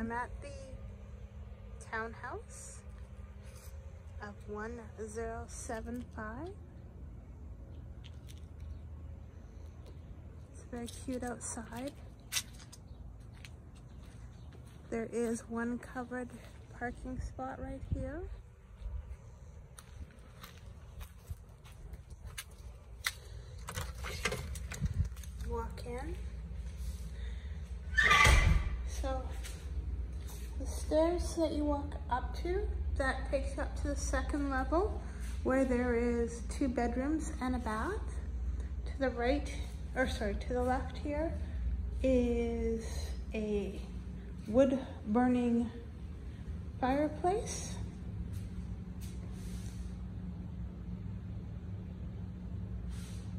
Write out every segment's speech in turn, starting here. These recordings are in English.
I'm at the townhouse of 1075. It's very cute outside. There is one covered parking spot right here. Walk in. So the stairs that you walk up to, that takes you up to the second level where there is two bedrooms and a bath. To the right, or sorry, to the left here is a wood burning fireplace.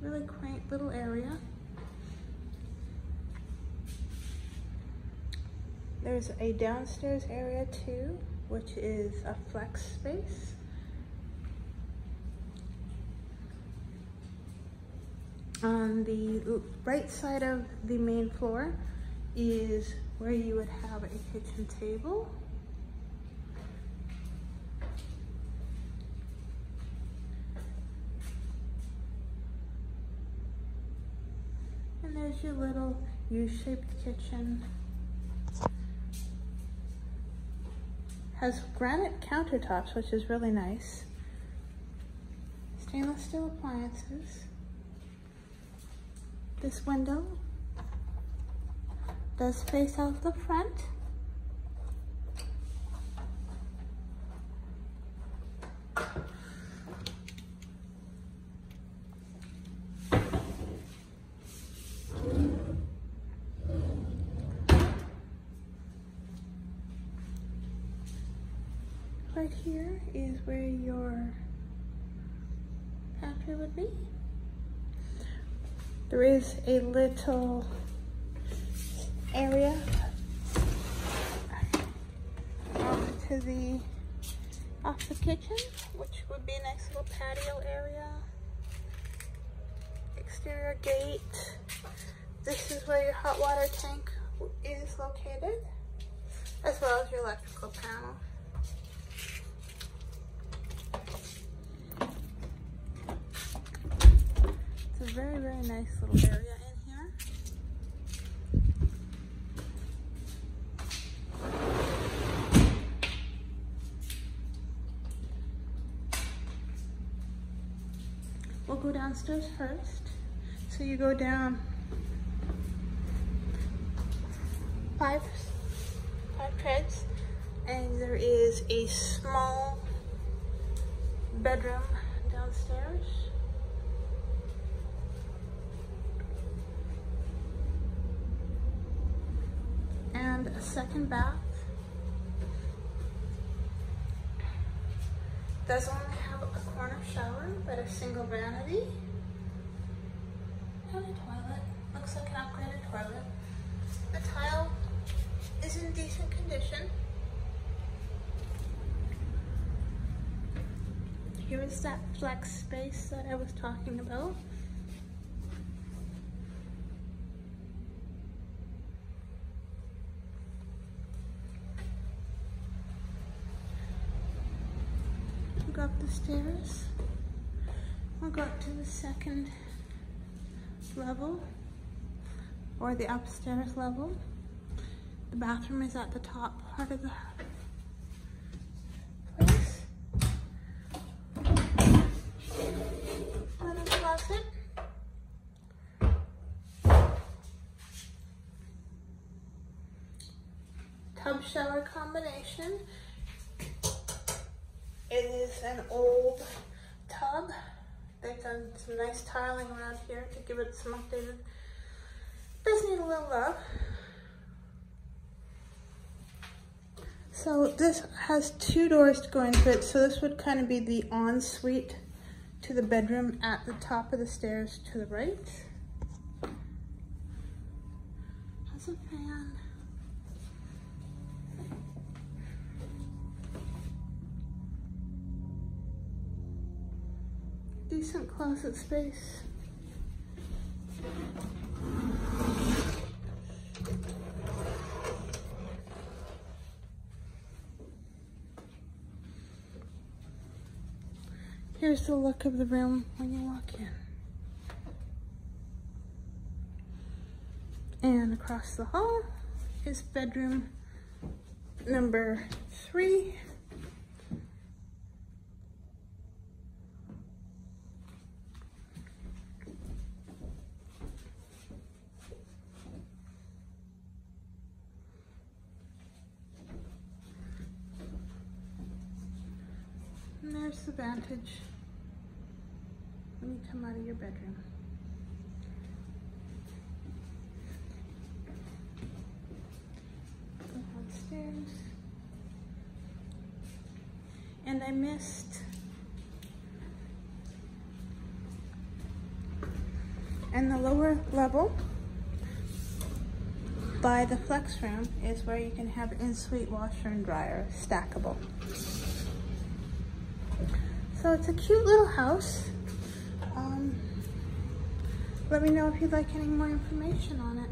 Really quaint little area. There's a downstairs area too, which is a flex space. On the right side of the main floor is where you would have a kitchen table. And there's your little U-shaped kitchen. Has granite countertops, which is really nice. Stainless steel appliances. This window does face out the front. Right here is where your pantry would be. There is a little area off to the off the kitchen, which would be a nice little patio area. Exterior gate. This is where your hot water tank is located, as well as your electrical panel. It's a very, very nice little area in here. We'll go downstairs first. So you go down five, five treads and there is a small bedroom downstairs. And a second bath. Does only have a corner shower, but a single vanity. And a toilet. Looks like an upgraded toilet. The tile is in decent condition. Here is that flex space that I was talking about. Go up the stairs. We'll go up to the second level or the upstairs level. The bathroom is at the top part of the place. Little closet. Tub shower combination. An old tub. They've done some nice tiling around here to give it some updated. Does need a little love. So this has two doors to go into it. So this would kind of be the ensuite to the bedroom at the top of the stairs to the right. Has a fan. decent closet space. Here's the look of the room when you walk in. And across the hall is bedroom number three. There's the vantage when you come out of your bedroom. Downstairs. And I missed and the lower level by the flex room is where you can have in-suite washer and dryer stackable. So it's a cute little house. Um, let me know if you'd like any more information on it.